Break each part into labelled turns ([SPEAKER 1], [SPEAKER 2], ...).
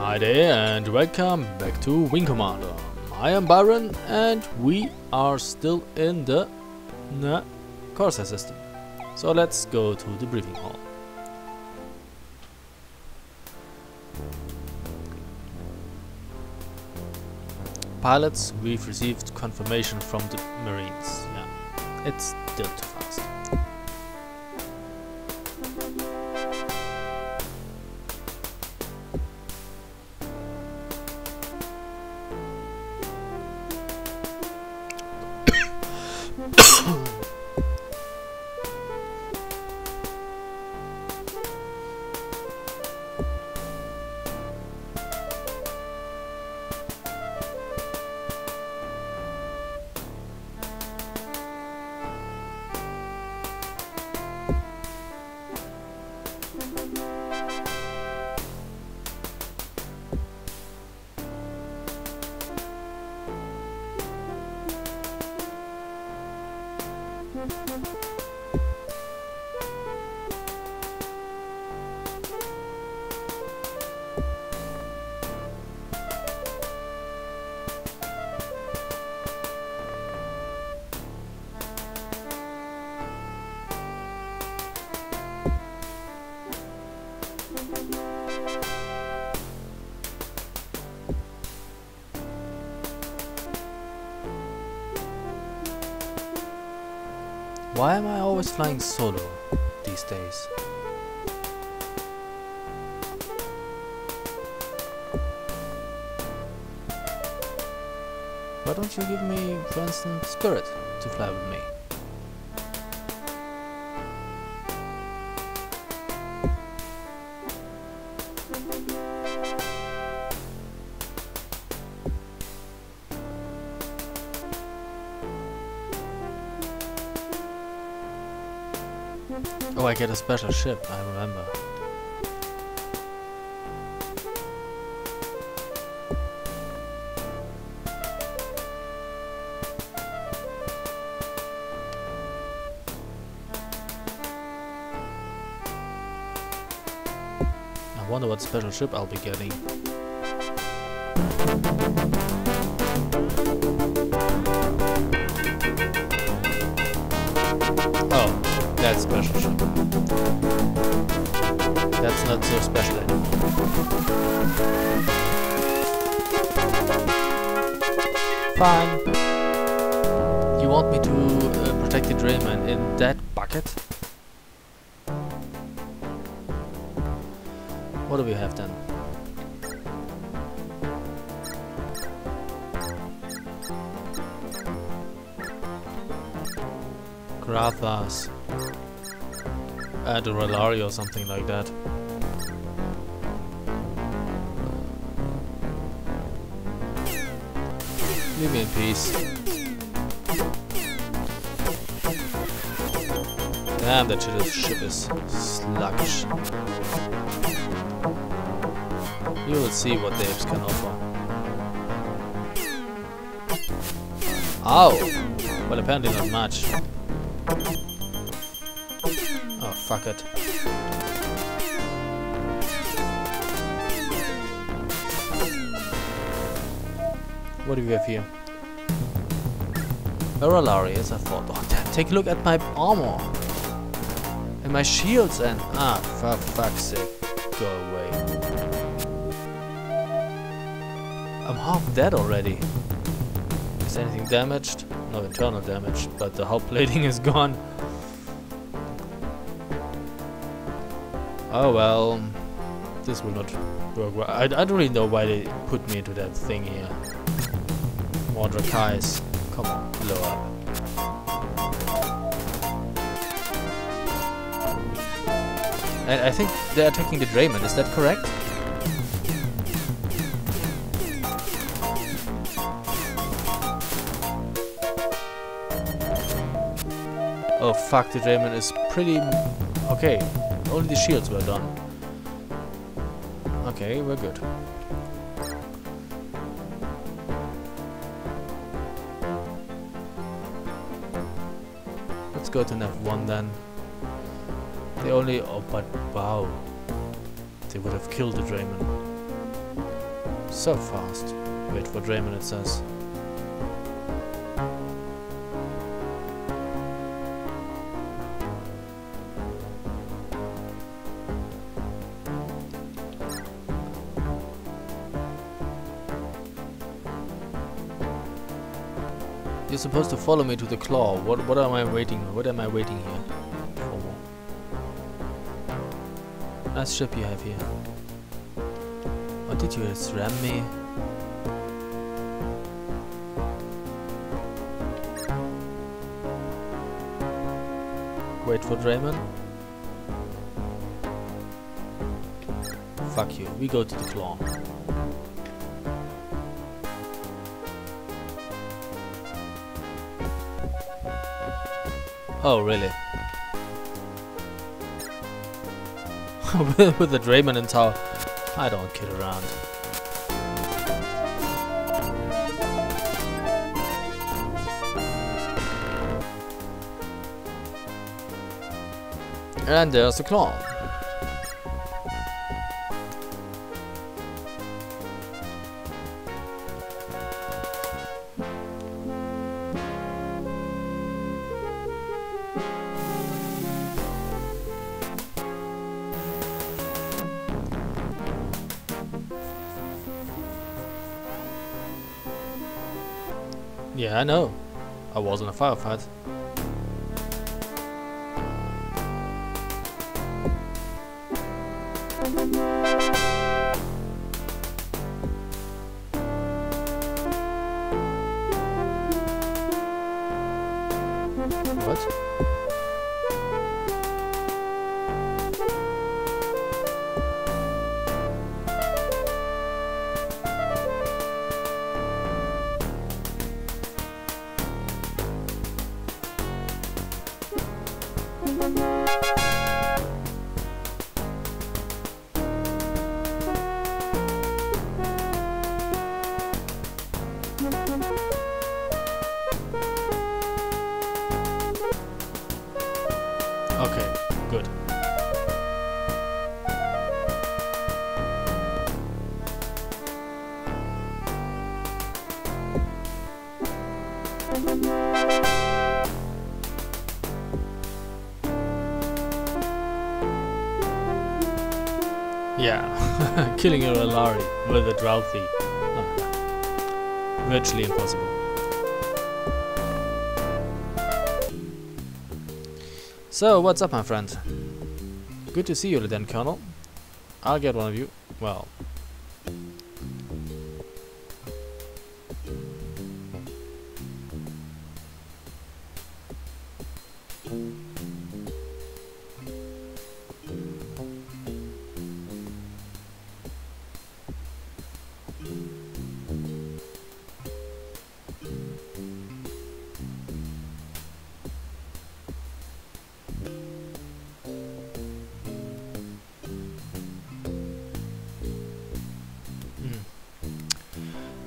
[SPEAKER 1] Hi there and welcome back to Wing Commander. I am Byron and we are still in the Corsair system. So let's go to the briefing hall. Pilots, we've received confirmation from the Marines. Yeah, it's still Why am I always flying solo these days? Why don't you give me, for instance, Spirit to fly with me? Get a special ship, I remember. I wonder what special ship I'll be getting. That's special ship. That's not so special anymore. Fine. You want me to uh, protect the Drayman in that bucket? What do we have then? Grathas. Add a Ralari or something like that. Leave me in peace. Damn, that shit is, ship is sluggish. You will see what the apes can offer. Ow! Well, apparently not much. Oh, fuck it. What do we have here? A Ralari, as I thought. Oh, damn, take a look at my armor. And my shields and... Ah, for fuck's sake. Go away. I'm half dead already. Is anything damaged? No internal damage, but the hull plating is gone. Oh well, this will not work well. I, I don't really know why they put me into that thing here. More Drakhais. Come on, blow up. I, I think they're attacking the Drayman, is that correct? Oh fuck, the Drayman is pretty... Okay, only the shields were done. Okay, we're good. Let's go to nav 1 then. They only... Oh, but wow. They would have killed the Drayman. So fast. Wait for Drayman, it says. Supposed to follow me to the claw. What what am I waiting what am I waiting here for? Nice ship you have here. What did you ram me? Wait for Drayman. Fuck you, we go to the claw. Oh, really? With the Drayman and Tower. I don't kid around. And there's the claw. I know. I was in a firefight. Killing a Ralari with a Dralthi. Virtually impossible. So, what's up, my friend? Good to see you, Lieutenant Colonel. I'll get one of you. Well.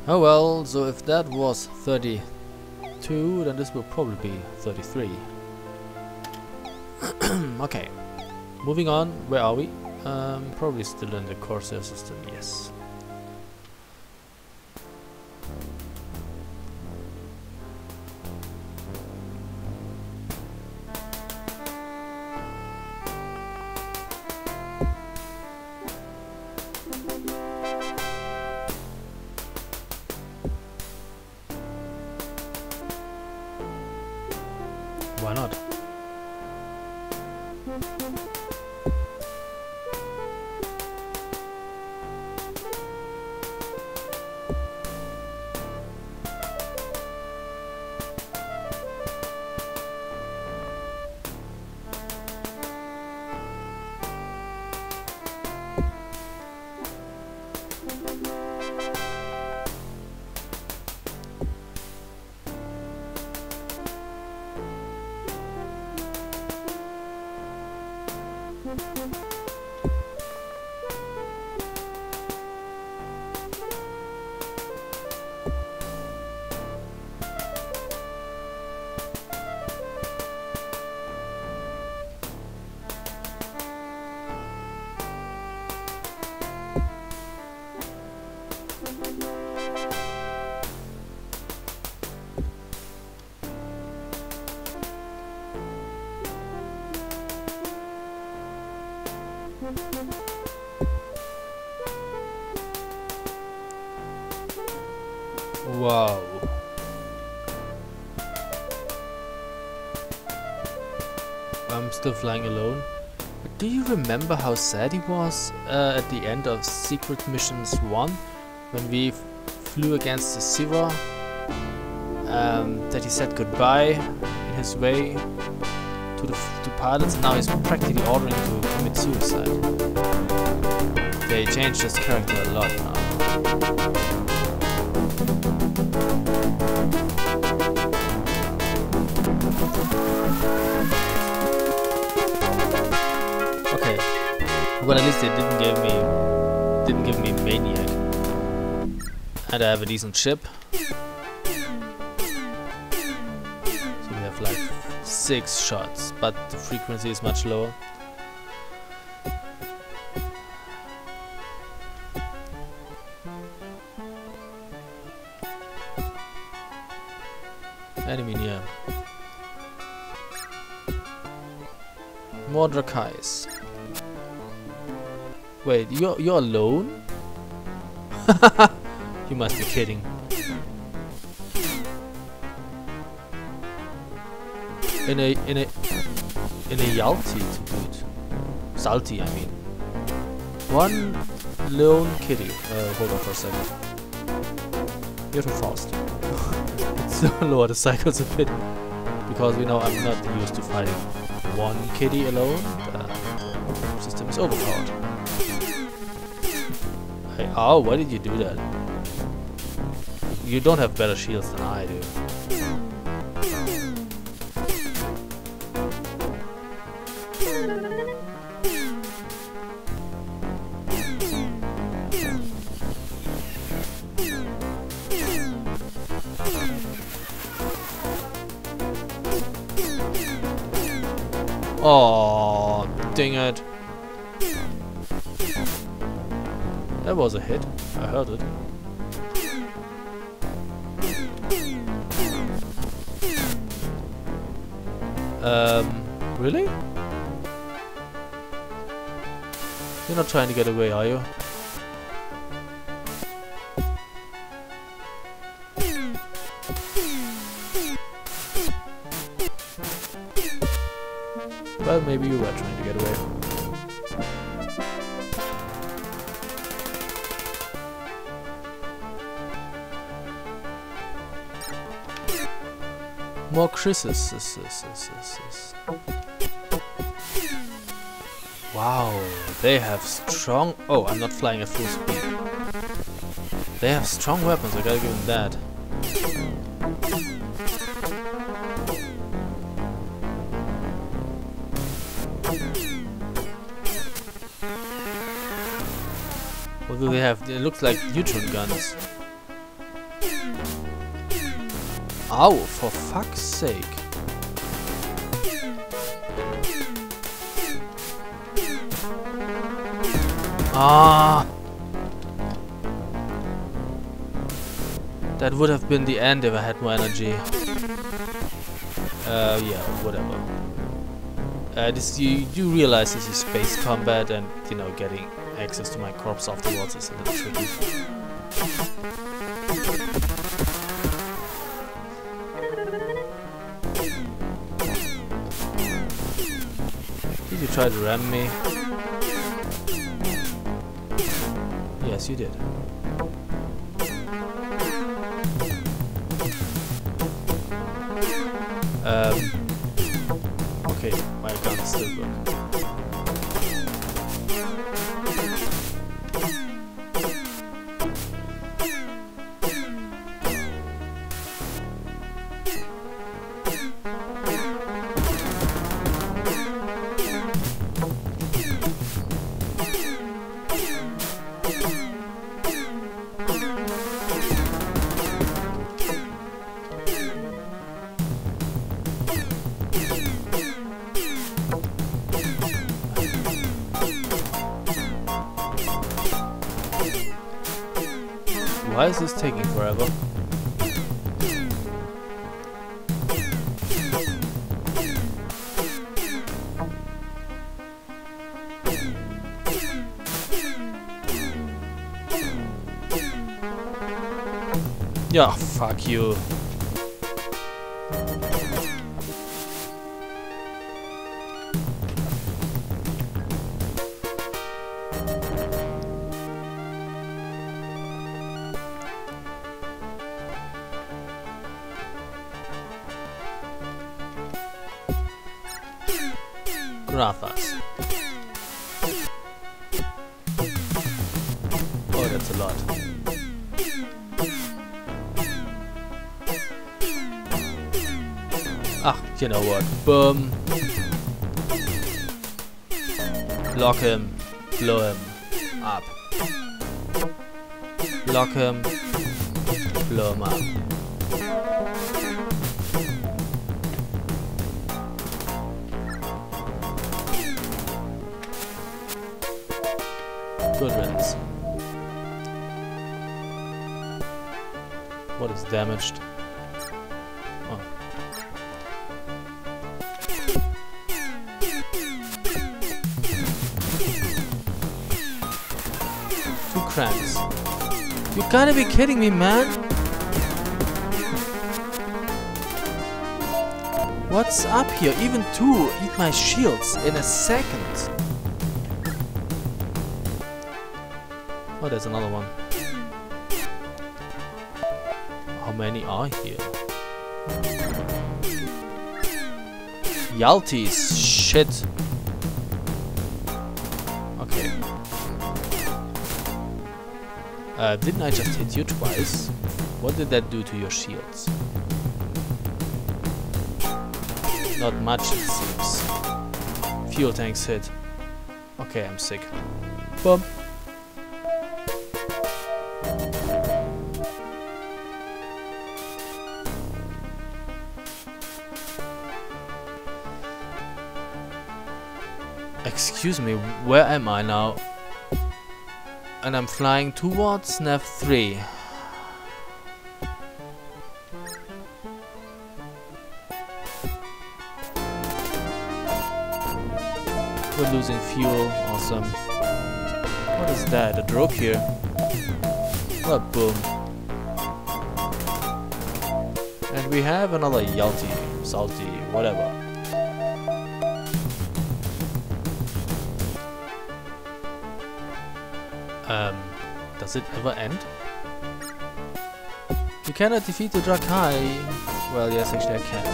[SPEAKER 1] Oh well, so if that was 32, then this will probably be 33. okay, moving on, where are we? Um, probably still in the Corsair system, yes. Flying alone. But do you remember how sad he was uh, at the end of Secret Missions 1? When we flew against the Sivar? Um, that he said goodbye in his way to the to pilots and now he's practically ordering to commit suicide. They changed his character a lot now. Well, at least they didn't give me didn't give me maniac. And I have a decent ship. So we have like six shots, but the frequency is much lower. Enemy. More Drakhais. Wait, you're you're alone? you must be kidding. In a in a in a Yalti to boot. Salty, I mean. One lone kitty. Uh, hold on for a second. You're too fast. Let's lower the cycles a bit. Because we know I'm not used to fighting one kitty alone. The system is overpowered. Oh, why did you do that? You don't have better shields than I do. Oh, dang it. That was a hit. I heard it. Um, really? You're not trying to get away, are you? Well, maybe you were trying More Chris's. Wow, they have strong... Oh, I'm not flying at full speed. They have strong weapons, I gotta give them that. What do they have? It looks like neutron guns. Ow, for fuck's sake. Ah. That would have been the end if I had more energy. Uh, yeah, whatever. Uh, this you do realize this is space combat, and you know getting access to my corpse afterwards is a little tricky. Try to ram me? Yes, you did. Um, okay, my gun still good. Grathas. Oh, that's a lot. Ah, you know what? Boom. Lock him. Blow him. Up. Lock him. Blow him up. Damaged? Oh. Two cracks. You gotta be kidding me, man! What's up here? Even two eat my shields in a second. Oh, there's another one. How many are here? Yaltis, shit. Okay. Uh, didn't I just hit you twice? What did that do to your shields? Not much, it seems. Fuel tanks hit. Okay, I'm sick. Boom. Excuse me, where am I now? And I'm flying towards Nav 3. We're losing fuel, awesome. What is that, a drogue here? Well, boom. And we have another Yalti, Salty, whatever. Does it ever end? You cannot defeat the Drakhai. Well, yes, actually I can.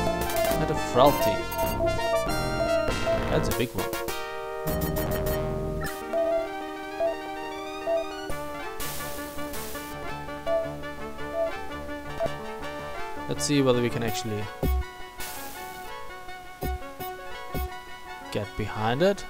[SPEAKER 1] And a Fralthi. That's a big one. Let's see whether we can actually get behind it.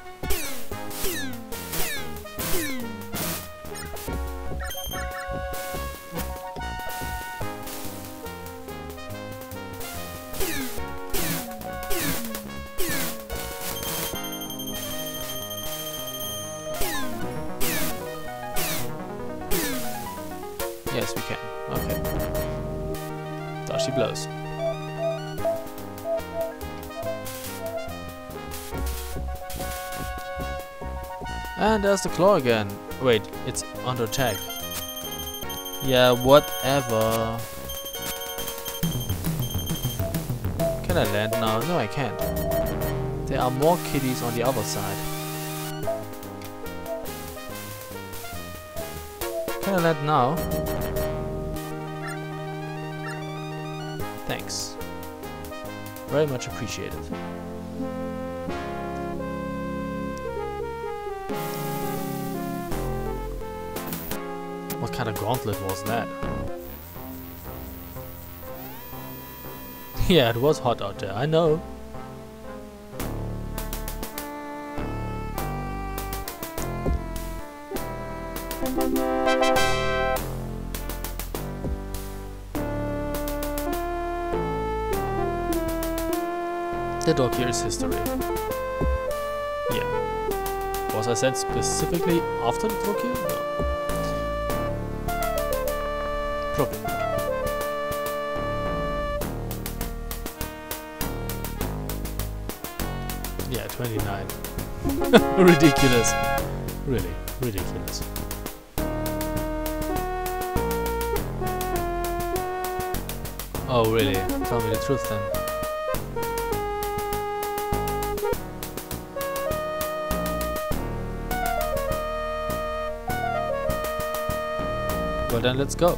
[SPEAKER 1] There's the claw again. Wait, it's under attack. Yeah, whatever. Can I land now? No, I can't. There are more kitties on the other side. Can I land now? Thanks. Very much appreciated. Kind of gauntlet was that? yeah, it was hot out there, I know. The dog here is history. Yeah. Was I sent specifically after the dog here? No. ridiculous. Really, ridiculous. Oh, really? Tell me the truth then. Well then, let's go.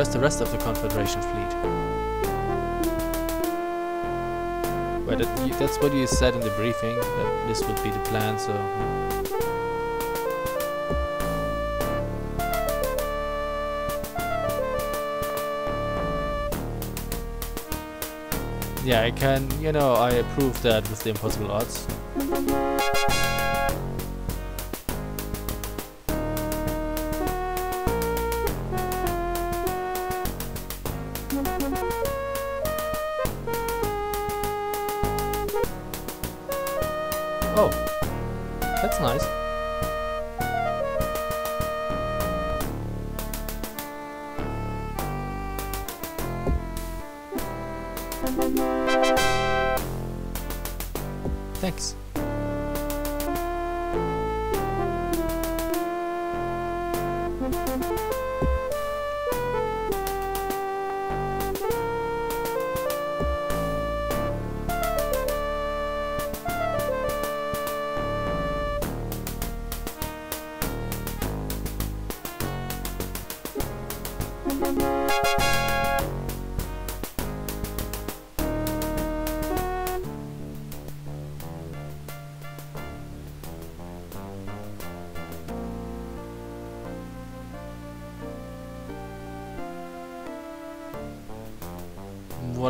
[SPEAKER 1] Where's the rest of the Confederation fleet? Well, that, that's what you said in the briefing, that this would be the plan, so... Hmm. Yeah, I can, you know, I approve that with the impossible odds.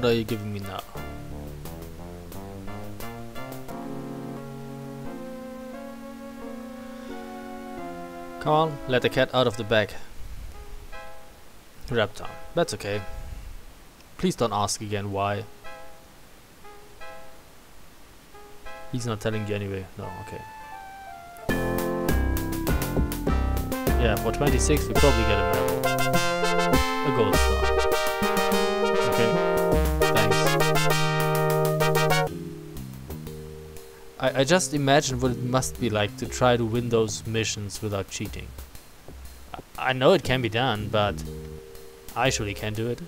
[SPEAKER 1] What are you giving me now? Come on, let the cat out of the bag. Raptor, that's okay. Please don't ask again why. He's not telling you anyway. No, okay. Yeah, for 26 we probably get a medal. A gold star. I, I just imagine what it must be like to try to win those missions without cheating. I, I know it can be done, but I surely can't do it.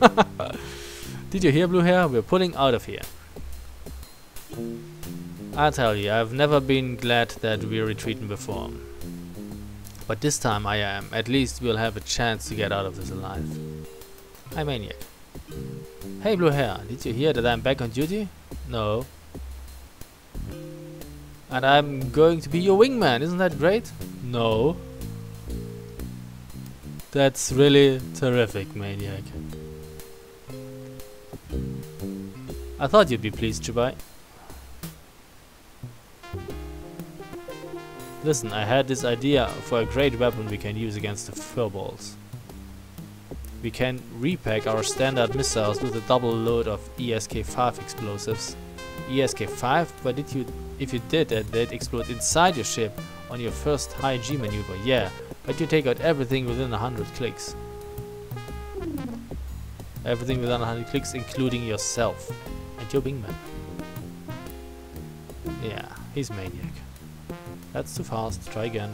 [SPEAKER 1] Did you hear, Blue Hair? We're pulling out of here. I tell you, I've never been glad that we're retreating before. But this time I am. At least we'll have a chance to get out of this alive. Hi, Maniac. Hey, Blue Hair, did you hear that I'm back on duty? No. And I'm going to be your wingman, isn't that great? No. That's really terrific, Maniac. I thought you'd be pleased, Chubai. Listen, I had this idea for a great weapon we can use against the furballs. We can repack our standard missiles with a double load of ESK-5 explosives. ESK-5? But did you, if you did that, they'd explode inside your ship on your first high G maneuver, yeah. But you take out everything within 100 clicks. Everything within 100 clicks, including yourself and your wingman. Yeah, he's maniac. That's too fast. Try again.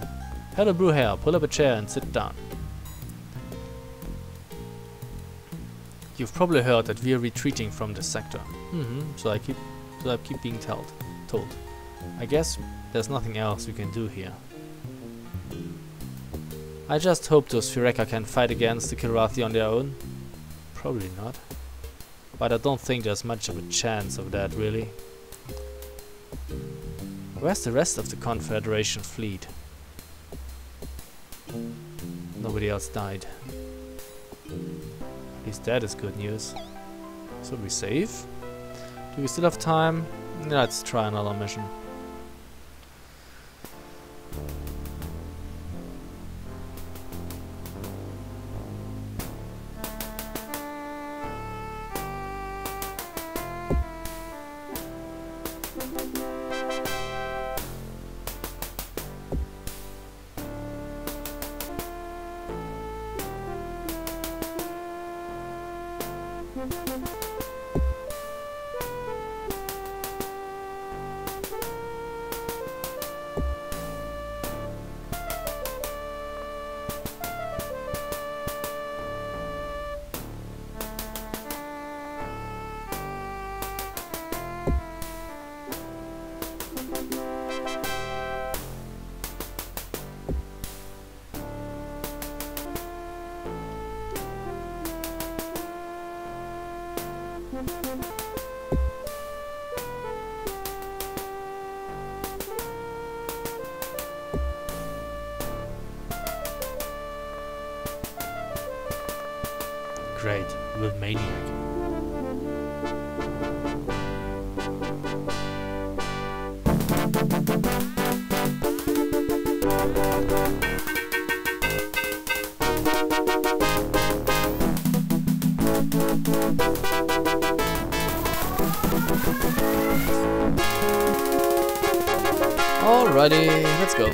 [SPEAKER 1] Hello, Blue Hair. Pull up a chair and sit down. You've probably heard that we're retreating from the sector. Mm-hmm. So I keep, so I keep being told. Told. I guess there's nothing else we can do here. I just hope those Firekka can fight against the Kilrathi on their own. Probably not. But I don't think there's much of a chance of that, really. Where's the rest of the Confederation fleet? Nobody else died. At least that is good news. So we safe? Do we still have time? Let's try another mission. Alrighty, let's go.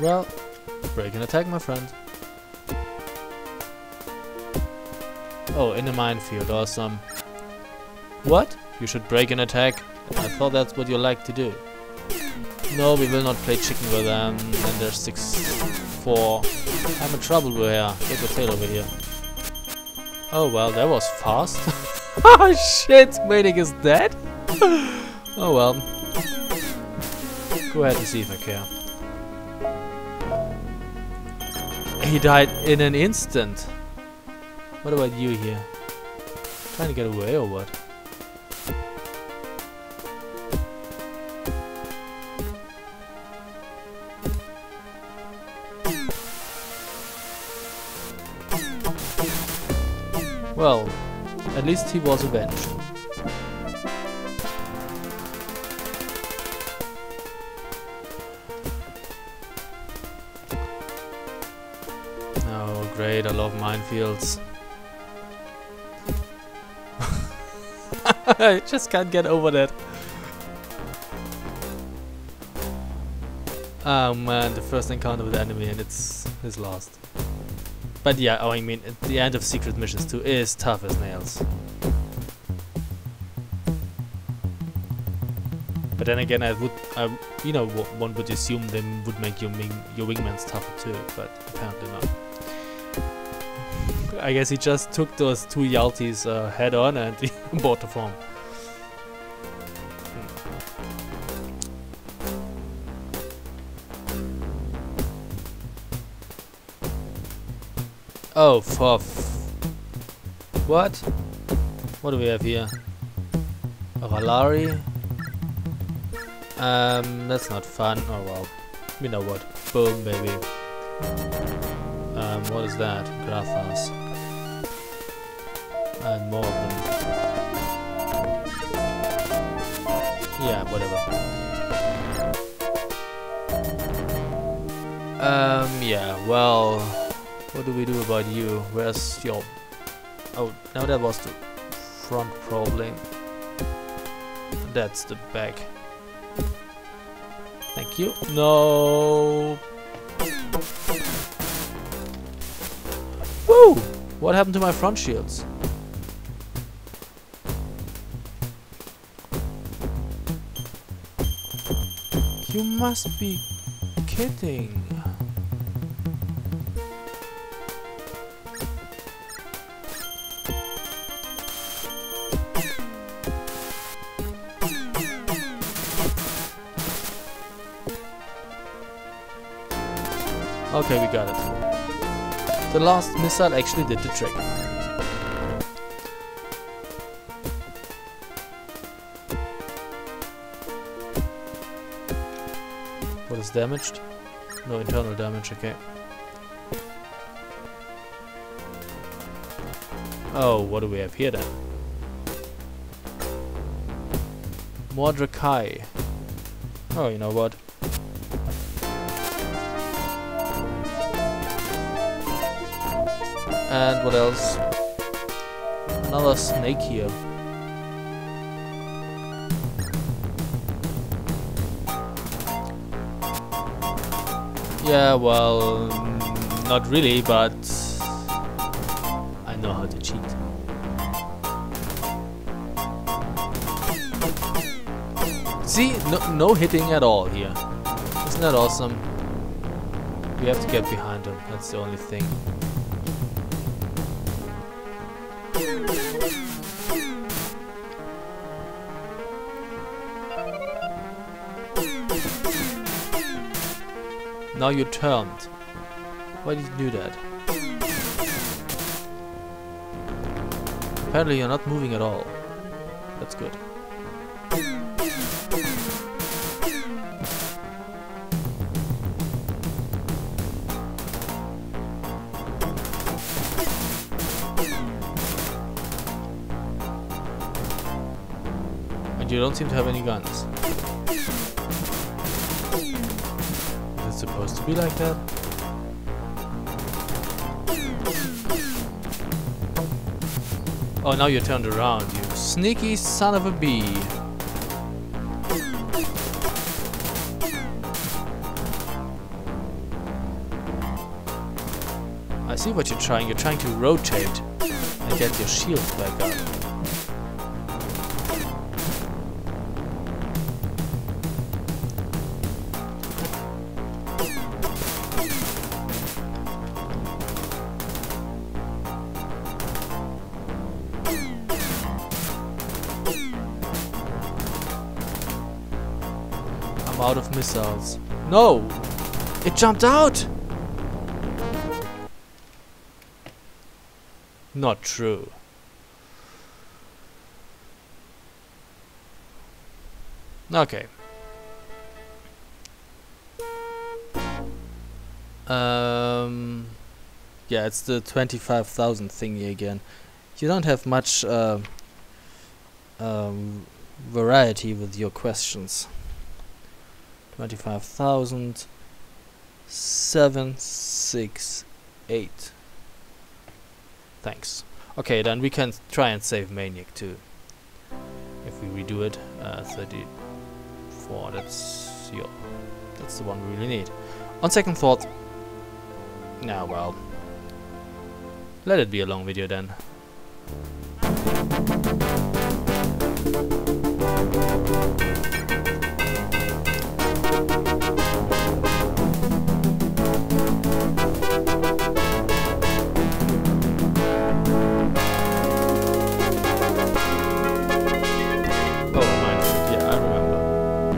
[SPEAKER 1] Well, break and attack, my friend. Oh, in the minefield, awesome. What? You should break and attack? I thought that's what you like to do. No, we will not play chicken with them. And there's 6-4. I'm in trouble here. Get the tail over here. Oh well, that was fast. oh shit, Maniac is dead? oh well. Go ahead and see if I care. He died in an instant. What about you here? Trying to get away or what? At least he was avenged. Oh, great, I love minefields. I just can't get over that. Oh man, the first encounter with the enemy and it's his last. But yeah, oh, I mean, the end of Secret Missions 2 is tough as nails. But then again, I would, I, you know, one would assume they would make your wing, your wingmans tougher too, but apparently not. I guess he just took those two Yaltis uh, head on and bought the form. Oh, for What? What do we have here? A Ralari? Um, that's not fun. Oh well. You know what. Boom, baby. Um, what is that? Grathas. And more of them. Yeah, whatever. Um, yeah, well... What do we do about you? Where's your... Oh, now that was the front probably. That's the back. Thank you. No. Woo! What happened to my front shields? You must be kidding. Okay, we got it. The last missile actually did the trick. What is damaged? No internal damage, okay. Oh, what do we have here then? More Drakhai. Oh, you know what? And what else? Another snake here. Yeah, well, not really, but I know how to cheat. See, no, no hitting at all here. Isn't that awesome? We have to get behind him, that's the only thing. Now you're. Why did you do that? Apparently you're not moving at all. That's good. And you don't seem to have any guns. To be like that? Oh, now you're turned around, you sneaky son of a bee. I see what you're trying. You're trying to rotate and get your shield back up. Missiles. No! It jumped out! Not true. Okay. Um, yeah, it's the 25,000 thingy again. You don't have much uh, um, variety with your questions. 25,000 7 6 8 Thanks. Okay, then we can try and save Maniac too. If we redo it, uh, 34, that's, yeah, that's the one we really need. On second thought, nah, well, let it be a long video then.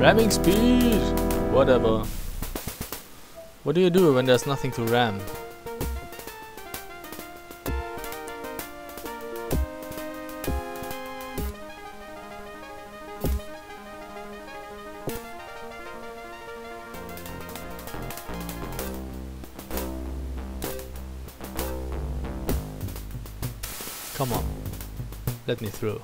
[SPEAKER 1] Ramming speed! Whatever. What do you do when there's nothing to ram? Come on. Let me through.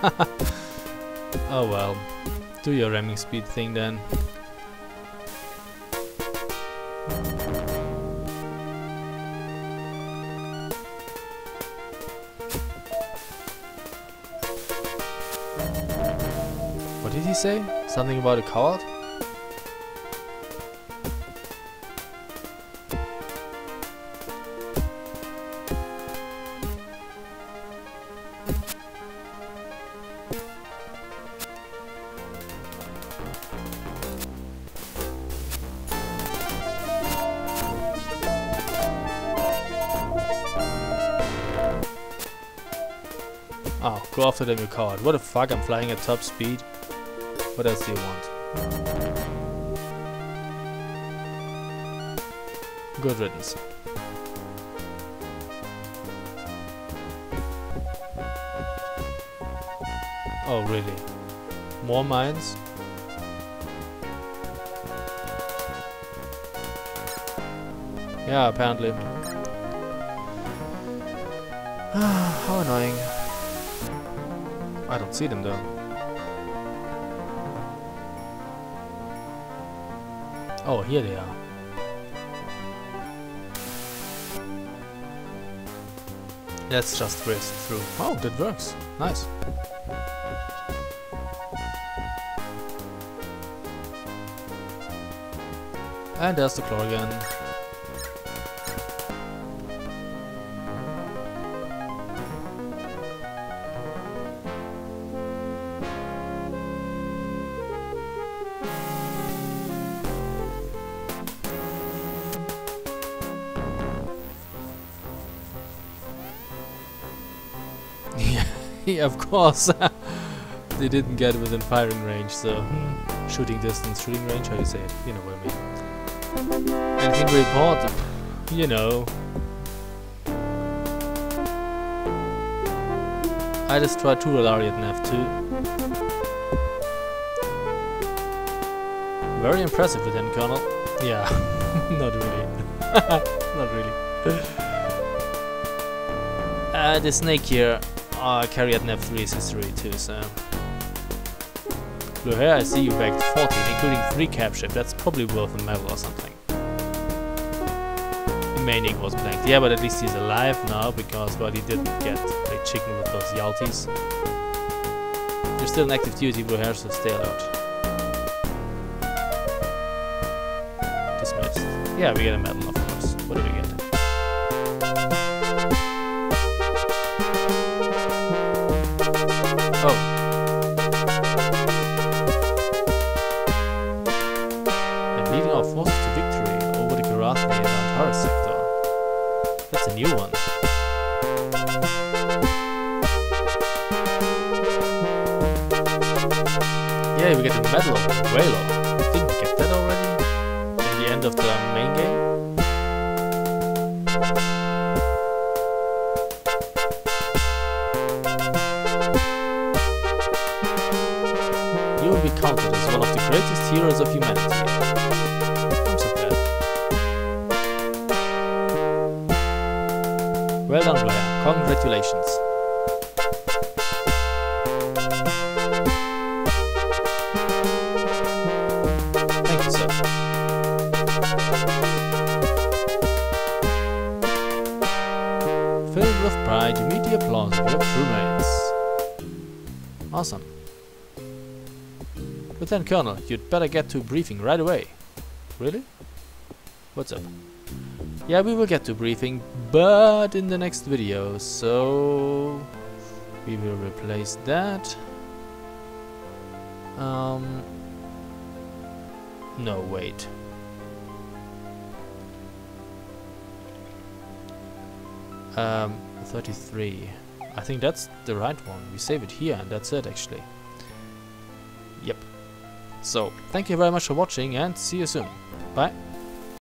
[SPEAKER 1] oh well. Do your ramming speed thing then. What did he say? Something about a coward? After them, you coward. What the fuck, I'm flying at top speed. What else do you want? Good riddance. Oh, really? More mines? Yeah, apparently. How annoying. I don't see them though. Oh, here they are. Let's just race through. Oh, that works. Nice. And there's the claw again. Of course. they didn't get within firing range, so shooting distance, shooting range, how you say it? You know what I mean. Anything to report? You know. I destroyed two Lariat Nav too. Very impressive, Lieutenant Colonel. Yeah, not really. not really. Uh, the snake here uh, carry at Nav 3 is history too, so... Blue I see you bagged 14, including 3 cap. That's probably worth a medal or something. Maniac was blanked. Yeah, but at least he's alive now, because, well, he didn't get the chicken with those Jalthis. You're still in active duty, Blue so stay alert. Dismissed. Yeah, we get a medal, greatest heroes of Lieutenant Colonel, you'd better get to briefing right away. Really? What's up? Yeah, we will get to briefing, but in the next video, so... We will replace that. Um... No, wait. Um, 33. I think that's the right one. We save it here and that's it actually. So, thank you very much for watching and see you soon. Bye.